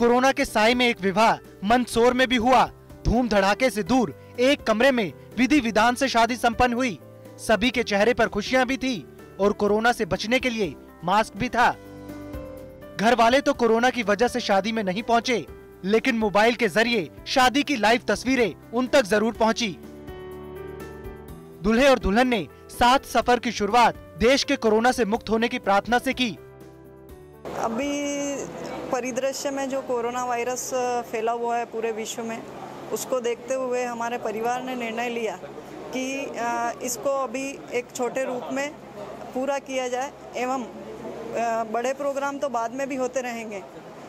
Corona के साय में एक विवाह मंदसौर में भी हुआ। धूम धड़ाके से दूर, एक कमरे में विधि विधान से शादी संपन्न हुई। सभी के चेहरे पर खुशियाँ भी थी और कोरोना से बचने के लिए मास्क भी था। घर वाले तो कोरोना की वजह से शादी में नहीं पहुँचे, लेकिन मोबाइल के ज़रिए शादी की लाइव तस्वीरें उन तक ज़रूर पहुँची। दूल्हे और दुल्हन ने सात सफ़र की शुरुआत देश के कोरोना से मुक्त होने की प्रार्थना से की। अभी परिदृश्य में जो कोरोना वायरस फैला हुआ है पूरे विश्व में, उसको देखते हुए हमारे परिवार ने निर्णय लिया कि इसको अभी एक छोटे रूप में पूरा किया जाए एवं बड़े प्रोग्राम तो बाद में भी होते रहेंगे,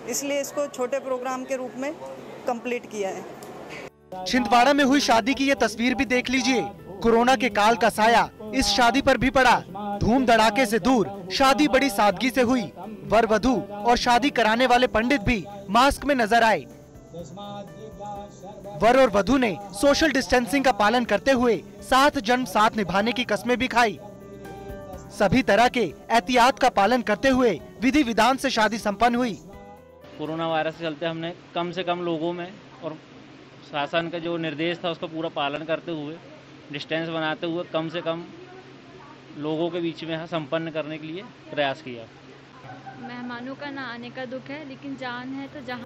इसलिए इसको छोटे प्रोग्राम के रूप में कंप्लीट किया है। छिंदवाड़ा में हुई शादी की ये तस्वीर भी देख लीजिए। कोरोना के काल का साया इस शादी पर भी पड़ा। धूम धड़ाके से दूर, शादी बड़ी सादगी से हुई। वर वधु और शादी कराने वाले पंडित भी मास्क में नज़र आए। वर और वधु ने सोशल डिस्टेंसिंग का पालन करते हुए सात जन्म साथ निभाने की कस्में भी खाई। सभी तरह के एहतियात का पालन करते हुए विधि विधान से शादी संपन्न हुई। कोरोना वायरस के चलते हमने कम से कम लोगों में और शासन का जो निर्देश था, उसका पूरा पालन करते हुए डिस्टेंस बनाते हुए कम से कम लोगों के बीच में संपन्न करने के लिए प्रयास किया। मेहमानों का ना आने का दुख है लेकिन जान है तो जहाँ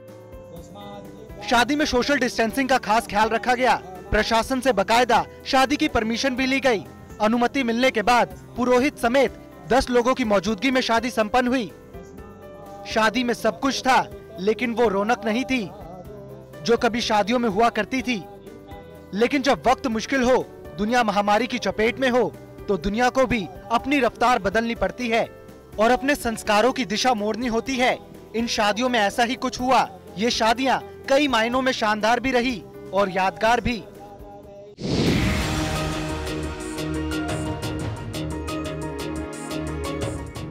शादी में सोशल डिस्टेंसिंग का खास ख्याल रखा गया। प्रशासन से बकायदा शादी की परमिशन भी ली गई। अनुमति मिलने के बाद पुरोहित समेत दस लोगों की मौजूदगी में शादी संपन्न हुई। शादी में सब कुछ था लेकिन वो रौनक नहीं थी जो कभी शादियों में हुआ करती थी। लेकिन जब वक्त मुश्किल हो दुनिया महामारी की चपेट में हो तो दुनिया को भी अपनी रफ्तार बदलनी पड़ती है और अपने संस्कारों की दिशा मोड़नी होती है। इन शादियों में ऐसा ही कुछ हुआ। ये शादियाँ कई मायनों में शानदार भी रही और यादगार भी।